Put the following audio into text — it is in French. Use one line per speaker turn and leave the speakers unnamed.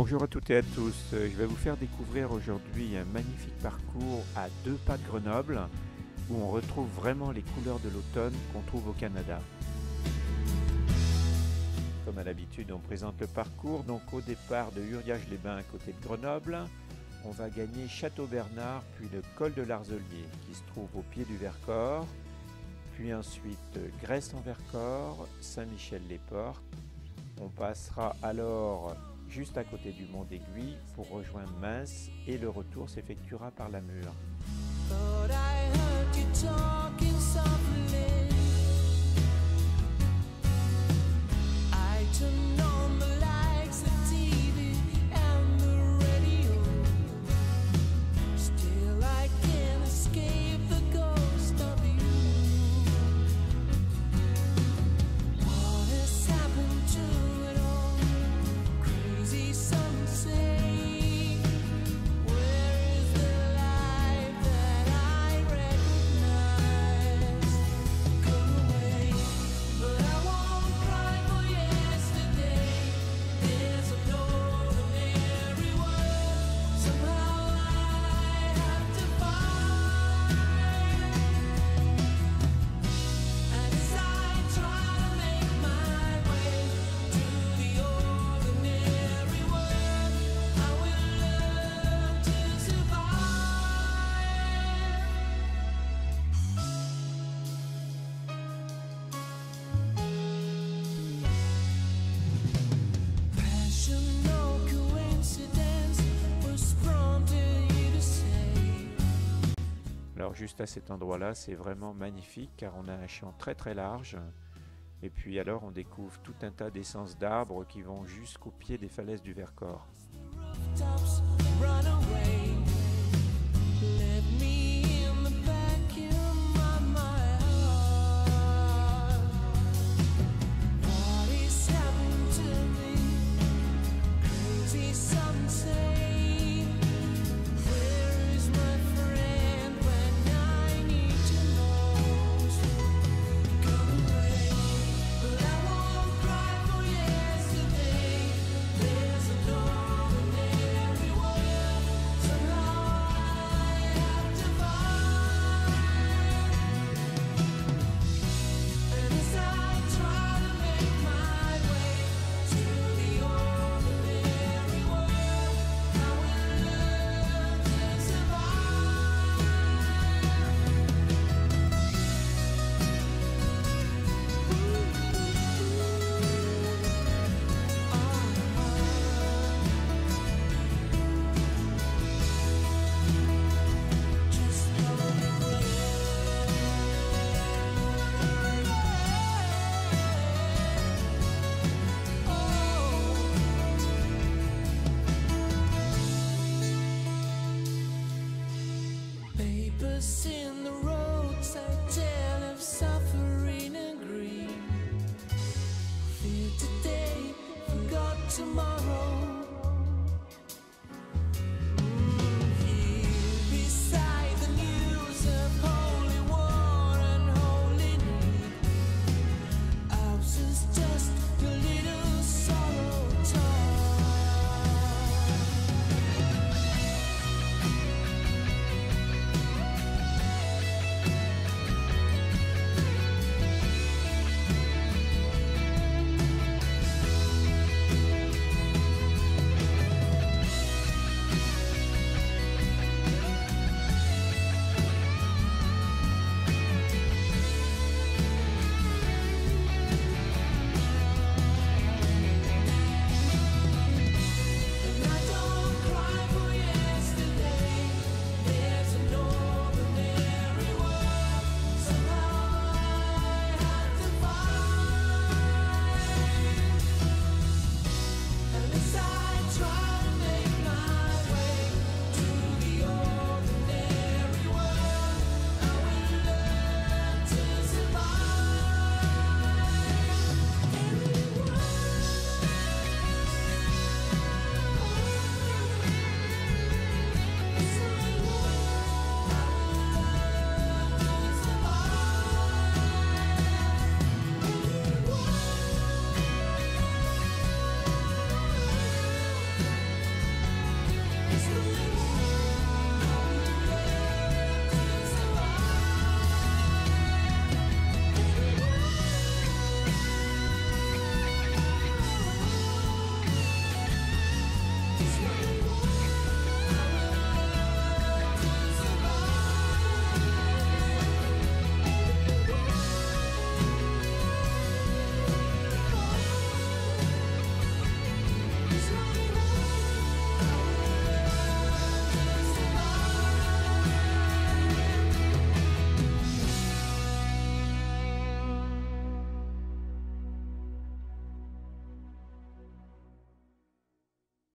Bonjour à toutes et à tous, je vais vous faire découvrir aujourd'hui un magnifique parcours à deux pas de Grenoble où on retrouve vraiment les couleurs de l'automne qu'on trouve au Canada. Comme à l'habitude, on présente le parcours. Donc au départ de Huriage-les-Bains à côté de Grenoble, on va gagner Château-Bernard, puis le col de l'Arzelier qui se trouve au pied du Vercors, puis ensuite Grèce en Vercors, Saint-Michel-les-Portes. On passera alors juste à côté du mont d'Aiguille pour rejoindre Mince et le retour s'effectuera par la Mure. Juste à cet endroit-là, c'est vraiment magnifique car on a un champ très très large. Et puis alors on découvre tout un tas d'essences d'arbres qui vont jusqu'au pied des falaises du Vercors. tomorrow.